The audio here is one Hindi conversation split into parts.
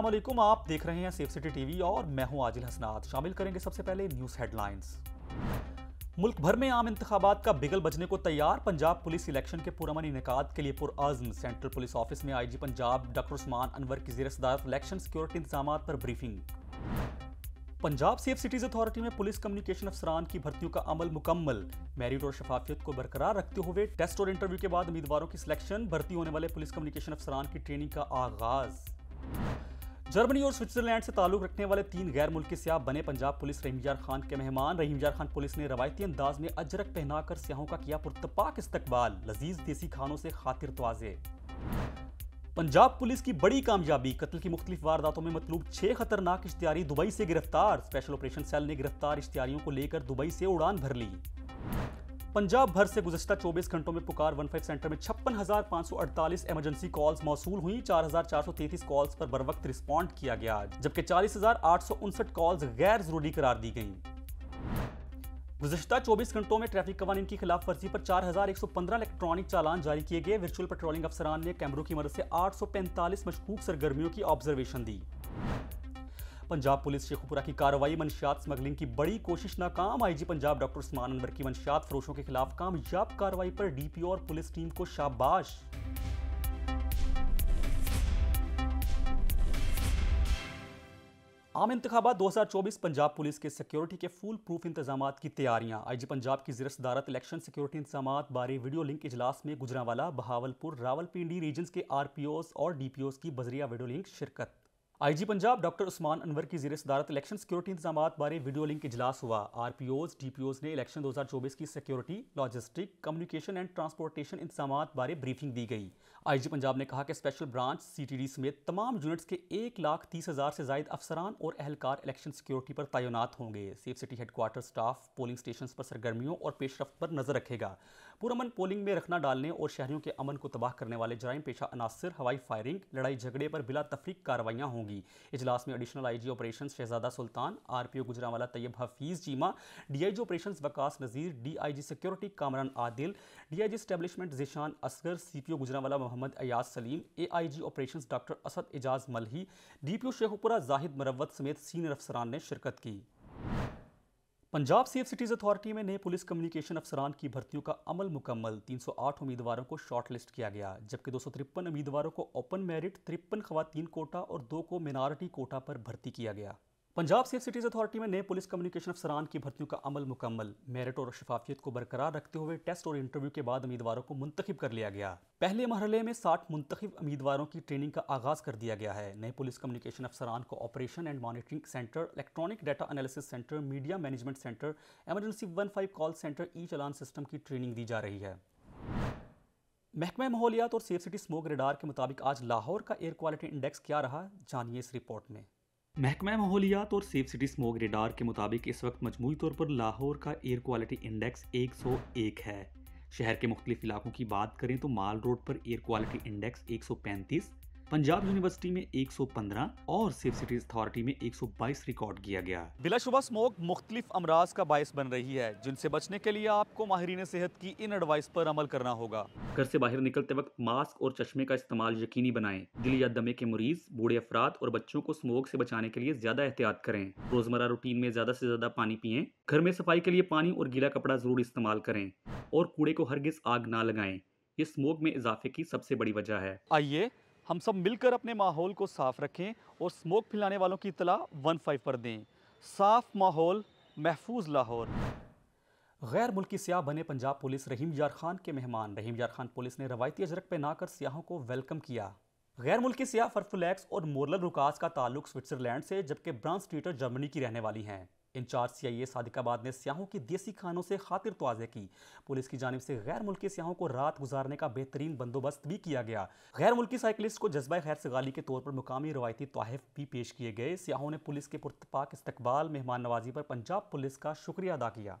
वालेकुम आप देख रहे हैं सेफ़ सिटी टीवी और मैं हूँ आजिल हसनात शामिल करेंगे सबसे पहले न्यूज़ हेडलाइंस। मुल्क भर में आम इंतबात का बिगल बजने को तैयार। पंजाब पुलिस इलेक्शन के पुरमन इनका के लिए पुरज़म सेंट्रल पुलिस ऑफ़िस में आईजी पंजाब डॉक्टर उस्मान अनवर की ज़ीरो सदारत इलेक्शन सिक्योरिटी इंतज़ाम पर briefing. Punjab safe cities authority में पुलिस कम्युनिकेशन अफसरान की भर्तियों का अमल मुकम्मल। मेरिट और शफाफियत को बरकरार रखते हुए टेस्ट और इंटरव्यू के बाद उम्मीदवारों की सिलेक्शन, भर्ती होने वाले पुलिस कम्युनिकेशन अफसरान की ट्रेनिंग का आगाज़। जर्मनी और स्विट्जरलैंड से ताल्लुक रखने वाले तीन गैर मुल्की सियाह बने पंजाब पुलिस रहीमजार खान के मेहमान। रहीमजार खान पुलिस ने रवायती अंदाज में अजरक पहनाकर सियाहों का किया पुरतपाक इस्तकबाल। लजीज देसी खानों से खातिर तवाजे। पंजाब पुलिस की बड़ी कामयाबी। कत्ल की मुख्तलिफ़ वारदातों में मतलूब छह खतरनाक इश्तियारी दुबई से गिरफ़्तार। स्पेशल ऑपरेशन सेल ने गिरफ़्तार इश्तियारियों को लेकर दुबई से उड़ान भर ली। पंजाब भर से गुजशत 24 घंटों में पुकार वन फाइव सेंटर में छप्पन हज़ार पाँच सौ अड़तालीस एमरजेंसी कॉल्स मौसू हुई। चार हज़ार चार सौ तैतीस कॉल्स पर बर वक्त रिस्पॉन्ड किया गया, जबकि चालीस कॉल्स गैर ज़रूरी करार दी गई। गुजशत 24 घंटों में ट्रैफ़िक कवानीन की खिलाफ वर्जी पर 4115 इलेक्ट्रॉनिक चालान जारी किए गए। वर्चुअल पेट्रोलिंग अफसरान ने कैमरों की मदद से 845 मशकूक सरगर्मियों की ऑब्जर्वेशन दी। पंजाब पुलिस शेखुपुरा की कार्रवाई, मनशियात स्मगलिंग की बड़ी कोशिश नाकाम। आईजी पंजाब डॉक्टर उस्मान अनवर की मनशियात, फरोशों के खिलाफ कामयाब कार्रवाई पर डीपीओ और पुलिस टीम को शाबाश। आम इंतबात 2024 पंजाब पुलिस के सिक्योरिटी के फुल प्रूफ इंतज़ाम की तैयारियाँ। आईजी पंजाब की जिर सदारत इलेक्शन सिक्योरिटी इंतज़ाम बारे वीडियो लिंक इजलास में गुजरावाला, बहावलपुर, रावलपिंडी रीजन के आर पी ओस और डी पी ओस की बजरिया वीडियो लिंक शिरकत। आईजी पंजाब डॉक्टर उस्मान अनवर की जीर सदारत इलेक्शन सिक्योरिटी इंतज़ाम बारे वीडियो लिंक इजलास हुआ। आरपीओस डीपीओस ने इलेक्शन 2024 की security logistic communication and transportation इंतज़ाम बारे ब्रीफिंग दी गई। आईजी पंजाब ने कहा कि स्पेशल ब्रांच सीटीडी समेत तमाम यूनिट्स के एक लाख तीस हज़ार से जायद अफसरान और अहलकार इलेक्शन सिक्योरिटी पर तैनात होंगे। Safe city headquarter staff polling station पर सरगर्मियों और पेशरफ पर नज़र रखेगा। पुरमन पोलिंग में रखना डालने और शहरियों के अमन को तबाह करने वाले जराइम पेशा अनासर, हवाई फायरिंग लड़ाई झगड़े पर बिला तफरीक कार्रवाइयाँ होंगी। इजलास में additional IG operation Shahzada Sultan RPO Gujranwala Tayyab Hafeez Cheema DIG operations Waqas Nazir DIG security Kamran Adil DIG establishment Zeeshan Asghar CPO Gujranwala Mohammad Ayaz Saleem AIG operations doctor Asad Ejaz Malhi DPO Sheikhupura Zahid Marwat समेत सीनियर अफसरान ने शिरकत की। पंजाब सेफ़ सिटीज़ अथॉरिटी में नए पुलिस कम्युनिकेशन अफसरान की भर्तियों का अमल मुकम्मल। 308 उम्मीदवारों को शॉर्टलिस्ट किया गया, जबकि दो सौ तिरपन उम्मीदवारों को ओपन मेरिट, तिरपन खवतिन कोटा और दो को मिनारिटी कोटा पर भर्ती किया गया। पंजाब सेफ़ सिटीज़ अथॉरिटी में नए पुलिस कम्युनिकेशन अफसरान की भर्तियों का अमल मुकम्मल। मेरिट और शफाफियत को बरकरार रखते हुए टेस्ट और इंटरव्यू के बाद उम्मीदवारों को मुंतखब कर लिया गया। पहले मरहले में साठ मुंतखब उम्मीदवारों की ट्रेनिंग का आगाज़ कर दिया गया है। नए पुलिस कम्युनिकेशन अफसरान को operation and monitoring centre, electronic data analysis centre, media management centre emergency one five call centre e challan system की ट्रेनिंग दी जा रही है। महकमा माहौलियात और सेफ़ सिटी स्मोक रेडार के मुताबिक आज लाहौर का एयर क्वालिटी इंडेक्स क्या रहा, जानिए इस रिपोर्ट में। महकमा माहौलियात और सेफ़ सिटी स्मोक रेडार के मुताबिक इस वक्त मजमू तौर पर लाहौर का एयर क्वालिटी इंडेक्स 101 है। शहर के मुख्तलिफ़ इलाकों की बात करें तो माल रोड पर air quality index 135, Punjab university में 115 और सेफ़ सिटीज़ अथॉरिटी में 122 रिकॉर्ड किया गया। बिलाशुबा स्मोक मुख्तलिफ़ अमराज का बायस बन रही है जिनसे बचने के लिए आपको माहरीन सेहत की इन एडवाइस पर अमल करना होगा। घर से बाहर निकलते वक्त मास्क और चश्मे का इस्तेमाल यकीनी बनाएँ। दिल या दमे के मरीज़ बूढ़े अफराद और बच्चों को स्मोक से बचाने के लिए ज़्यादा एहतियात करें। रोज़मर्रा रूटीन में ज़्यादा से ज़्यादा पानी पिए। घर में सफ़ाई के लिए पानी और गीला कपड़ा ज़रूर इस्तेमाल करें और कूड़े को हरगिज आग ना लगाएँ। ये स्मोक में इजाफे की सबसे बड़ी वजह है। आइए हम सब मिलकर अपने माहौल को साफ़ रखें और स्मोक फैलाने वालों की इतला वन फाइव पर दें। साफ़ माहौल महफूज लाहौर। गैर मुल्की सियाह बने पंजाब पुलिस रहीम यार खान के मेहमान। रहीम यार खान पुलिस ने रवायती अजरक पे पहनाकर सियाहों को वेलकम किया। गैर मुल्की सियाह फरफुलैक्स और मोरल रुकास का ताल्लुक स्विट्जरलैंड से, जबकि ब्रांस स्ट्रीटर जर्मनी की रहने वाली हैं। इंचार्ज सी आई ए सादिकाबाद ने सियाहों की देसी खानों से खातिर तोज़े की। पुलिस की जानब से गैर मुल्की सियाहों को रात गुजारने का बेहतरीन बंदोबस्त भी किया गया। गैर मुल्की साइकिलिस्ट को जज्बा खैर सगाली के तौर पर मुकामी रवायती तोहफ भी पेश किए गए। सियाहों ने पुलिस के पुरतपाक इस्तकबाल मेहमान नवाजी पर पंजाब पुलिस का शुक्रिया अदा किया।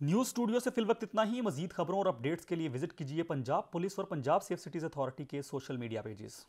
न्यूज़ स्टूडियो से फिल वक्त इतना ही। मजीद खबरों और अपडेट्स के लिए विज़िट कीजिए पंजाब पुलिस और पंजाब सेफ़ सिटीज़ अथॉरिटी के सोशल मीडिया पेजेस।